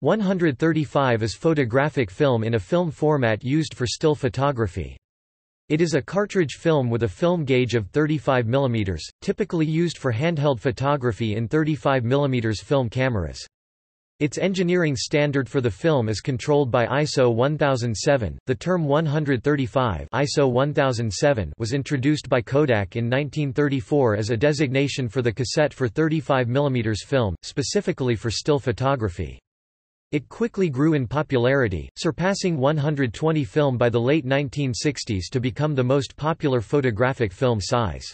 135 is photographic film in a film format used for still photography. It is a cartridge film with a film gauge of 35 mm, typically used for handheld photography in 35 mm film cameras. Its engineering standard for the film is controlled by ISO 1007. The term 135 ISO 1007 was introduced by Kodak in 1934 as a designation for the cassette for 35 mm film, specifically for still photography. It quickly grew in popularity, surpassing 120 film by the late 1960s to become the most popular photographic film size.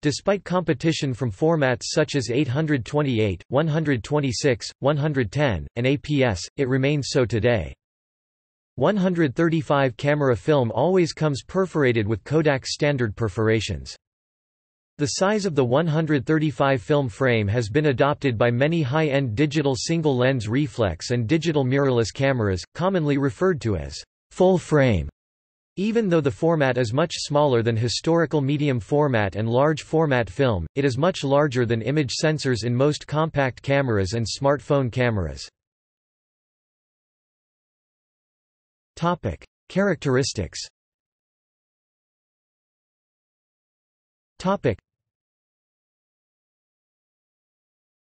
Despite competition from formats such as 828, 126, 110, and APS, it remains so today. 135 camera film always comes perforated with Kodak standard perforations. The size of the 135 film frame has been adopted by many high-end digital single-lens reflex and digital mirrorless cameras, commonly referred to as full frame. Even though the format is much smaller than historical medium format and large format film, it is much larger than image sensors in most compact cameras and smartphone cameras. Topic: Characteristics. Topic: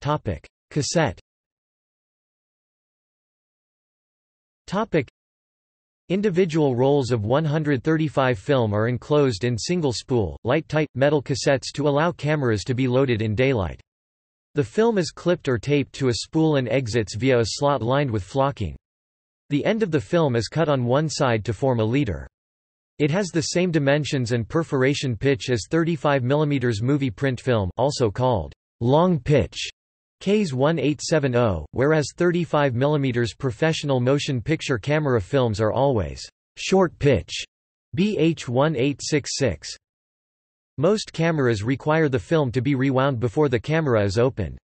Topic: Cassette. Topic: Individual rolls of 135 film are enclosed in single spool, light-tight, metal cassettes to allow cameras to be loaded in daylight. The film is clipped or taped to a spool and exits via a slot lined with flocking. The end of the film is cut on one side to form a leader. It has the same dimensions and perforation pitch as 35 mm movie print film also called long pitch KS 1870, whereas 35 mm professional motion picture camera films are always short pitch BH 1866. Most cameras require the film to be rewound before the camera is opened.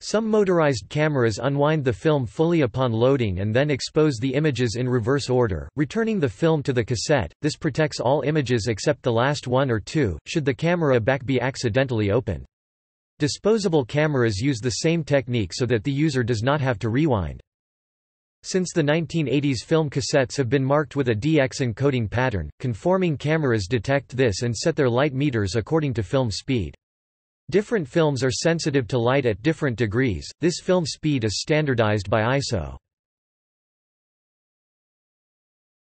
Some motorized cameras unwind the film fully upon loading and then expose the images in reverse order, returning the film to the cassette. This protects all images except the last one or two, should the camera back be accidentally opened. Disposable cameras use the same technique so that the user does not have to rewind. Since the 1980s film cassettes have been marked with a DX encoding pattern, conforming cameras detect this and set their light meters according to film speed. Different films are sensitive to light at different degrees, this film speed is standardized by ISO.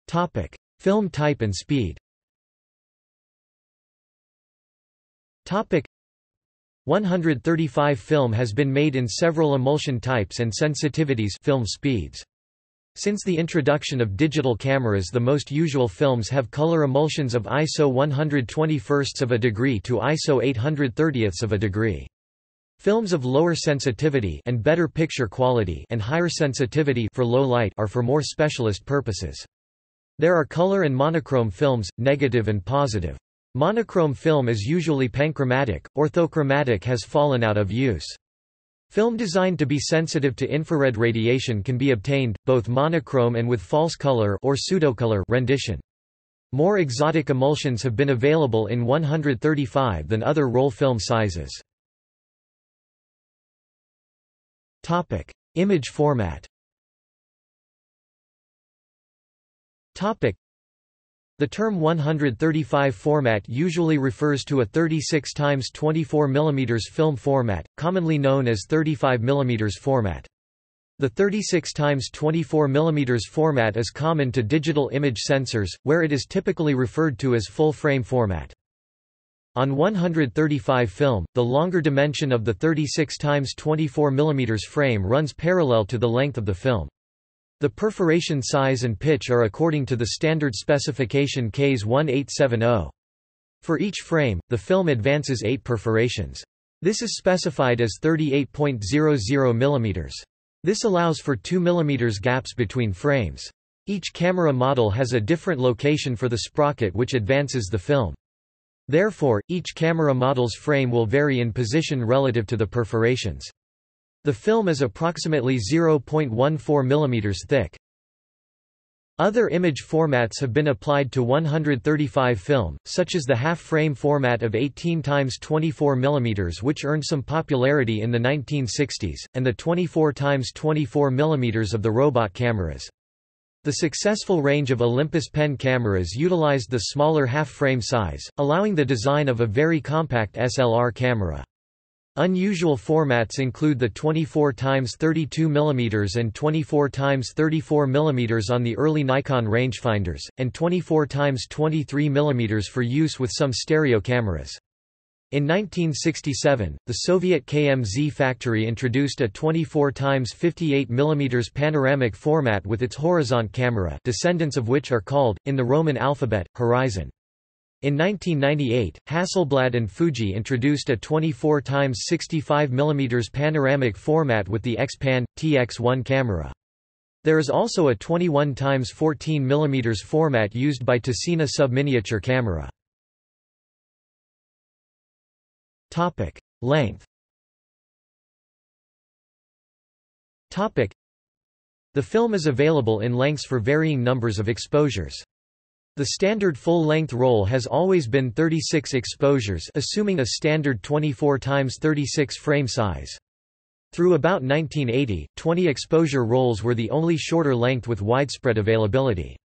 Topic. Film type and speed Topic. 135 film has been made in several emulsion types and sensitivities film speeds. Since the introduction of digital cameras the most usual films have color emulsions of ISO 121 of a degree to ISO 830 of a degree. Films of lower sensitivity and better picture quality and higher sensitivity for low light are for more specialist purposes. There are color and monochrome films, negative and positive. Monochrome film is usually panchromatic, orthochromatic has fallen out of use. Film designed to be sensitive to infrared radiation can be obtained, both monochrome and with false color or pseudocolor rendition. More exotic emulsions have been available in 135 than other roll film sizes. Topic: Image format. Topic: the term 135 format usually refers to a 36 x 24 mm film format, commonly known as 35 mm format. The 36 x 24 mm format is common to digital image sensors, where it is typically referred to as full-frame format. On 135 film, the longer dimension of the 36 x 24 mm frame runs parallel to the length of the film. The perforation size and pitch are according to the standard specification KS 1870. For each frame, the film advances 8 perforations. This is specified as 38.00 mm. This allows for 2 mm gaps between frames. Each camera model has a different location for the sprocket which advances the film. Therefore, each camera model's frame will vary in position relative to the perforations. The film is approximately 0.14 mm thick. Other image formats have been applied to 135 film, such as the half-frame format of 18 x 24 mm which earned some popularity in the 1960s, and the 24 x 24 mm of the robot cameras. The successful range of Olympus pen cameras utilized the smaller half-frame size, allowing the design of a very compact SLR camera. Unusual formats include the 24 x 32 mm and 24 x 34 mm on the early Nikon rangefinders, and 24 x 23 mm for use with some stereo cameras. In 1967, the Soviet KMZ factory introduced a 24 x 58 mm panoramic format with its horizont camera descendants of which are called, in the Roman alphabet, horizon. In 1998, Hasselblad and Fuji introduced a 24 x 65 mm panoramic format with the X-Pan, TX1 camera. There is also a 21 x 14 mm format used by Tessina subminiature camera. Length The film is available in lengths for varying numbers of exposures. The standard full-length roll has always been 36 exposures assuming a standard 24 x 36 frame size. Through about 1980, 20 exposure rolls were the only shorter length with widespread availability.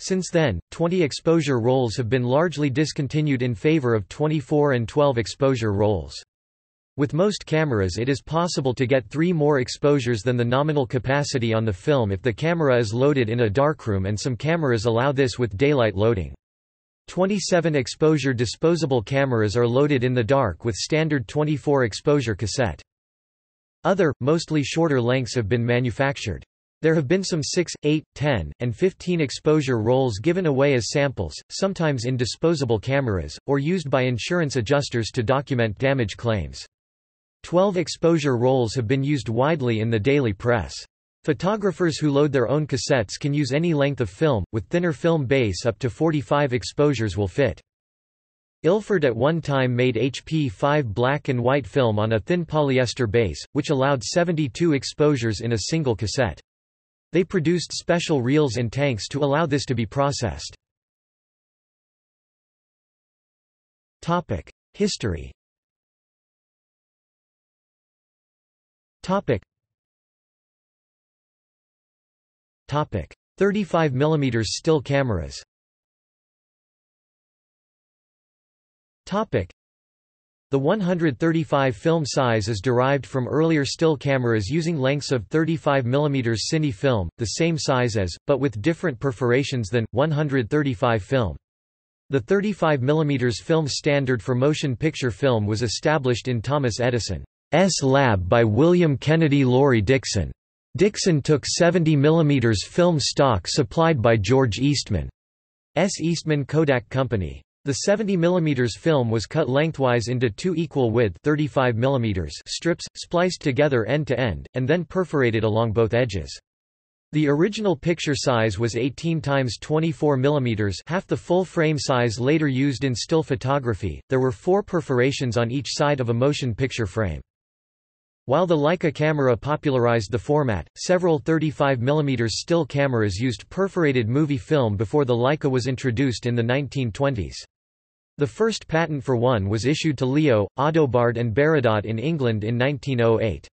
Since then, 20 exposure rolls have been largely discontinued in favor of 24 and 12 exposure rolls. With most cameras it is possible to get three more exposures than the nominal capacity on the film if the camera is loaded in a darkroom and some cameras allow this with daylight loading. 27 exposure disposable cameras are loaded in the dark with standard 24 exposure cassette. Other, mostly shorter lengths have been manufactured. There have been some 6, 8, 10, and 15 exposure rolls given away as samples, sometimes in disposable cameras, or used by insurance adjusters to document damage claims. Twelve exposure rolls have been used widely in the daily press. Photographers who load their own cassettes can use any length of film, with thinner film base up to 45 exposures will fit. Ilford at one time made HP5 black and white film on a thin polyester base, which allowed 72 exposures in a single cassette. They produced special reels and tanks to allow this to be processed. History Topic. Topic. 35 mm still cameras. Topic. The 135 film size is derived from earlier still cameras using lengths of 35 mm cine film, the same size as, but with different perforations than, 135 film. The 35 mm film standard for motion picture film was established in Thomas Edison. S lab by William Kennedy Laurie Dickson. Dickson took 70 mm film stock supplied by George Eastman. S. Eastman Kodak Company. The 70 mm film was cut lengthwise into two equal width 35 mm strips, spliced together end to end, and then perforated along both edges. The original picture size was 18 x 24 mm half the full frame size later used in still photography. There were four perforations on each side of a motion picture frame. While the Leica camera popularized the format, several 35 mm still cameras used perforated movie film before the Leica was introduced in the 1920s. The first patent for one was issued to Leo, Audobard and Baradat in England in 1908.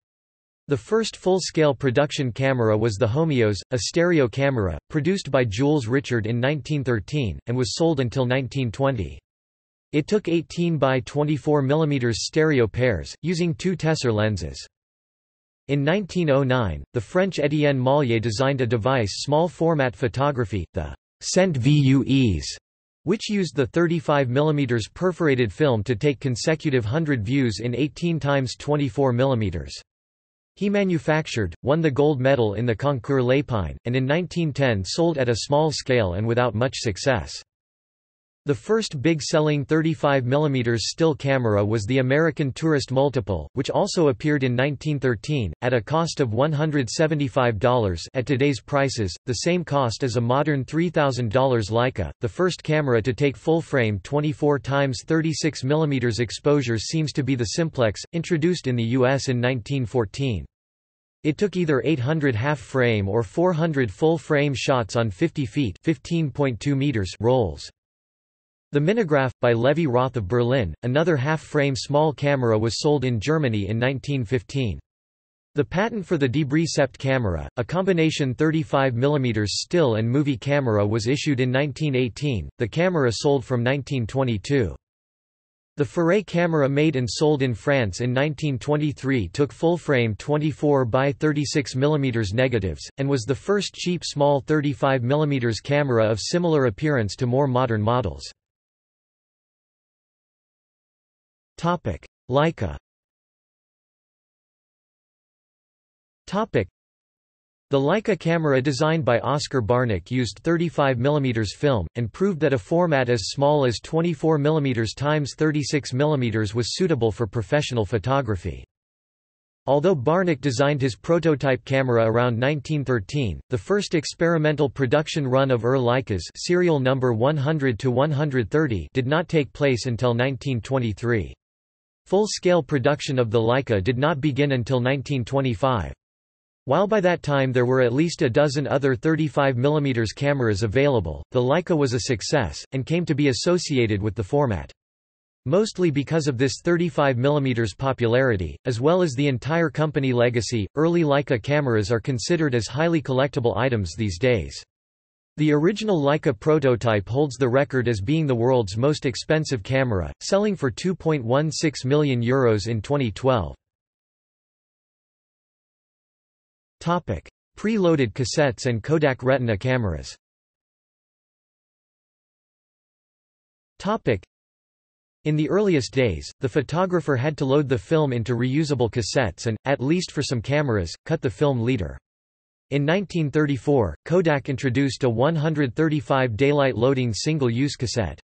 The first full-scale production camera was the Homeos, a stereo camera, produced by Jules Richard in 1913, and was sold until 1920. It took 18 by 24 mm stereo pairs, using two Tessar lenses. In 1909, the French Étienne Mollier designed a device small format photography, the Cent VUEs, which used the 35 mm perforated film to take consecutive 100 views in 18 x 24 mm. He manufactured, won the gold medal in the Concours Lépine, and in 1910 sold at a small scale and without much success. The first big-selling 35 mm still camera was the American Tourist Multiple, which also appeared in 1913, at a cost of $175 at today's prices, the same cost as a modern $3,000 Leica. The first camera to take full-frame 24 x 36 mm exposures seems to be the Simplex, introduced in the U.S. in 1914. It took either 800 half-frame or 400 full-frame shots on 50 feet meters rolls. The Minigraph, by Levy-Roth of Berlin, another half-frame small camera was sold in Germany in 1915. The patent for the Debrie Sept camera, a combination 35 mm still and movie camera was issued in 1918, the camera sold from 1922. The Furet camera made and sold in France in 1923 took full-frame 24 by 36 mm negatives, and was the first cheap small 35 mm camera of similar appearance to more modern models. Leica The Leica camera designed by Oskar Barnack used 35 mm film, and proved that a format as small as 24 mm x 36 mm was suitable for professional photography. Although Barnick designed his prototype camera around 1913, the first experimental production run of ER Leicas serial number 100 to 130 did not take place until 1923. Full-scale production of the Leica did not begin until 1925. While by that time there were at least a dozen other 35 mm cameras available, the Leica was a success, and came to be associated with the format. Mostly because of this 35 mm popularity, as well as the entire company legacy, early Leica cameras are considered as highly collectible items these days. The original Leica prototype holds the record as being the world's most expensive camera, selling for €2.16 million Euros in 2012. Pre-loaded cassettes and Kodak Retina cameras Topic: in the earliest days, the photographer had to load the film into reusable cassettes and, at least for some cameras, cut the film leader. In 1934, Kodak introduced a 135 daylight loading single-use cassette.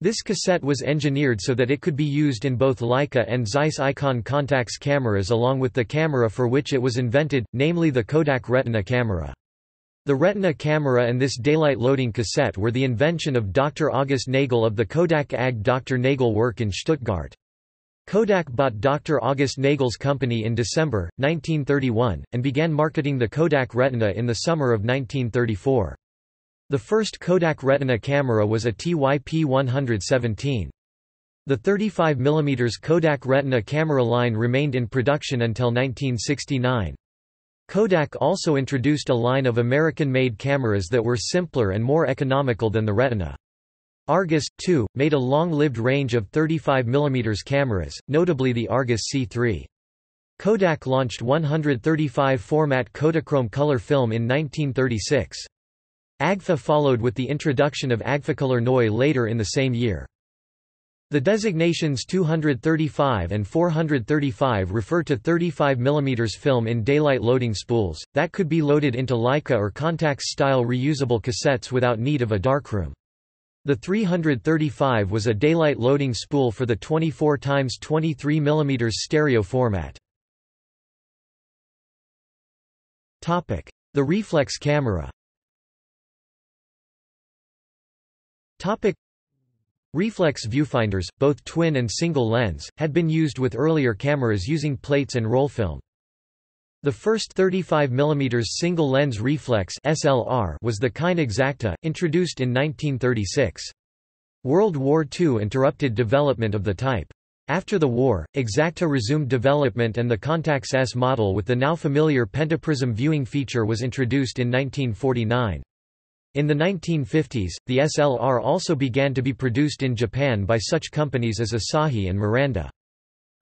This cassette was engineered so that it could be used in both Leica and Zeiss Icon Contax cameras along with the camera for which it was invented, namely the Kodak Retina camera. The Retina camera and this daylight loading cassette were the invention of Dr. August Nagel of the Kodak AG Dr. Nagel Werk in Stuttgart. Kodak bought Dr. August Nagel's company in December, 1931, and began marketing the Kodak Retina in the summer of 1934. The first Kodak Retina camera was a TYP 117. The 35 mm Kodak Retina camera line remained in production until 1969. Kodak also introduced a line of American-made cameras that were simpler and more economical than the Retina. Argus, too, made a long-lived range of 35 mm cameras, notably the Argus C3. Kodak launched 135 format Kodachrome color film in 1936. Agfa followed with the introduction of Agfacolor Neue later in the same year. The designations 235 and 435 refer to 35 mm film in daylight loading spools, that could be loaded into Leica or Contax-style reusable cassettes without need of a darkroom. The 335 was a daylight loading spool for the 24 x 23 mm stereo format. The reflex camera Reflex viewfinders, both twin and single lens, had been used with earlier cameras using plates and roll film. The first 35 mm single-lens reflex SLR was the Kine Exacta, introduced in 1936. World War II interrupted development of the type. After the war, Exacta resumed development and the Contax S model with the now familiar pentaprism viewing feature was introduced in 1949. In the 1950s, the SLR also began to be produced in Japan by such companies as Asahi and Miranda.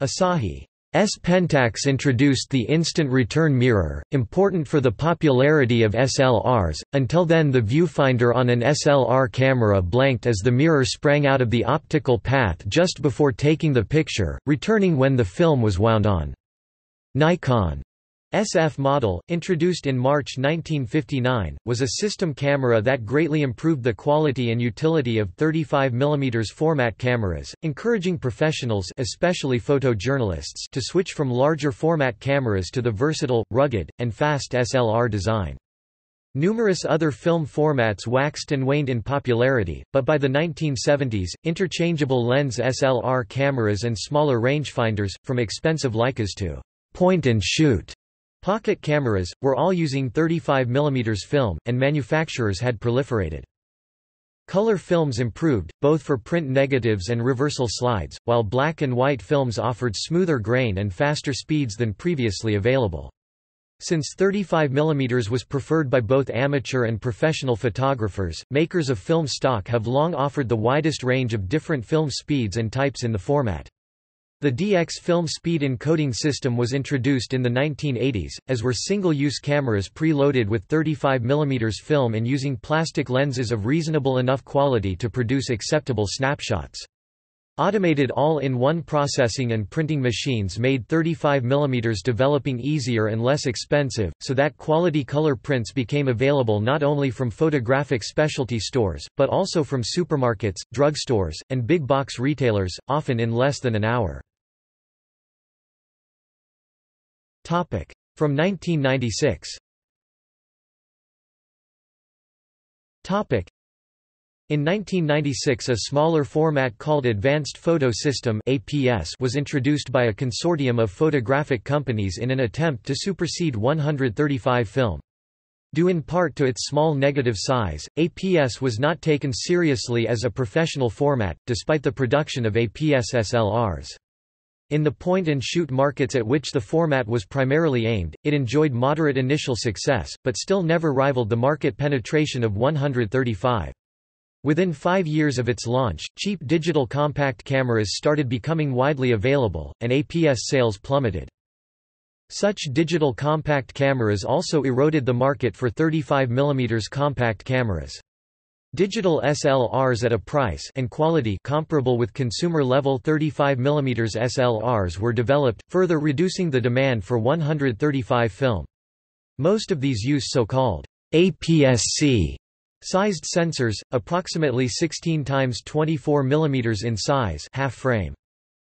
Asahi S. Pentax introduced the instant return mirror, important for the popularity of SLRs. Until then, the viewfinder on an SLR camera blanked as the mirror sprang out of the optical path just before taking the picture, returning when the film was wound on. Nikon SF model, introduced in March 1959, was a system camera that greatly improved the quality and utility of 35 mm format cameras, encouraging professionals especially photojournalists to switch from larger format cameras to the versatile, rugged, and fast SLR design. Numerous other film formats waxed and waned in popularity, but by the 1970s, interchangeable lens SLR cameras and smaller rangefinders, from expensive Leicas to point-and-shoot Pocket cameras, were all using 35 mm film, and manufacturers had proliferated. Color films improved, both for print negatives and reversal slides, while black and white films offered smoother grain and faster speeds than previously available. Since 35 mm was preferred by both amateur and professional photographers, makers of film stock have long offered the widest range of different film speeds and types in the format. The DX film speed encoding system was introduced in the 1980s, as were single-use cameras pre-loaded with 35 mm film and using plastic lenses of reasonable enough quality to produce acceptable snapshots. Automated all-in-one processing and printing machines made 35 mm developing easier and less expensive, so that quality color prints became available not only from photographic specialty stores, but also from supermarkets, drugstores, and big box retailers, often in less than an hour. From 1996 Topic. In 1996 a smaller format called Advanced Photo System APS was introduced by a consortium of photographic companies in an attempt to supersede 135 film. Due in part to its small negative size, APS was not taken seriously as a professional format, despite the production of APS SLRs. In the point-and-shoot markets at which the format was primarily aimed, it enjoyed moderate initial success, but still never rivaled the market penetration of 135. Within five years of its launch, cheap digital compact cameras started becoming widely available, and APS sales plummeted. Such digital compact cameras also eroded the market for 35 mm compact cameras. Digital SLRs at a price and quality comparable with consumer-level 35 mm SLRs were developed, further reducing the demand for 135 film. Most of these use so-called APS-C sized sensors, approximately 16 times 24 mm in size half frame.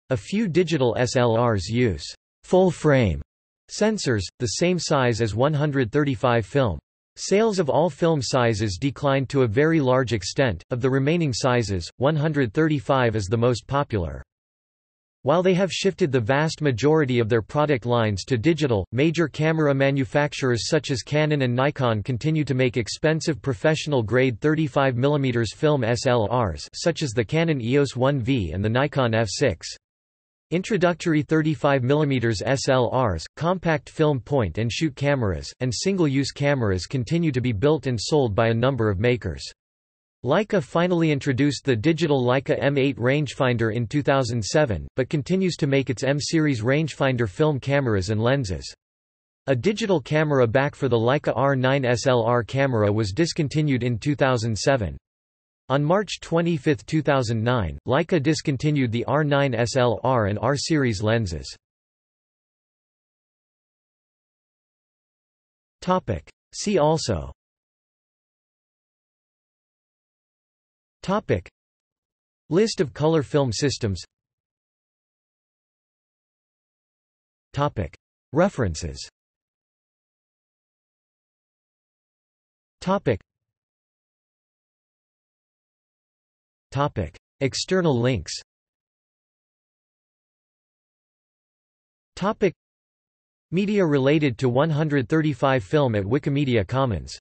A few digital SLRs use full-frame sensors, the same size as 135 film. Sales of all film sizes declined to a very large extent, of the remaining sizes, 135 is the most popular. While they have shifted the vast majority of their product lines to digital, major camera manufacturers such as Canon and Nikon continue to make expensive professional-grade 35mm film SLRs such as the Canon EOS 1V and the Nikon F6. Introductory 35 mm SLRs, compact film point-and-shoot cameras, and single-use cameras continue to be built and sold by a number of makers. Leica finally introduced the digital Leica M8 rangefinder in 2007, but continues to make its M-series rangefinder film cameras and lenses. A digital camera back for the Leica R9 SLR camera was discontinued in 2007. On March 25, 2009, Leica discontinued the R9 SLR and R-series lenses. Topic. See also. Topic. List of color film systems. Topic. References. Topic Topic. External links Topic. Media related to 135 film at Wikimedia Commons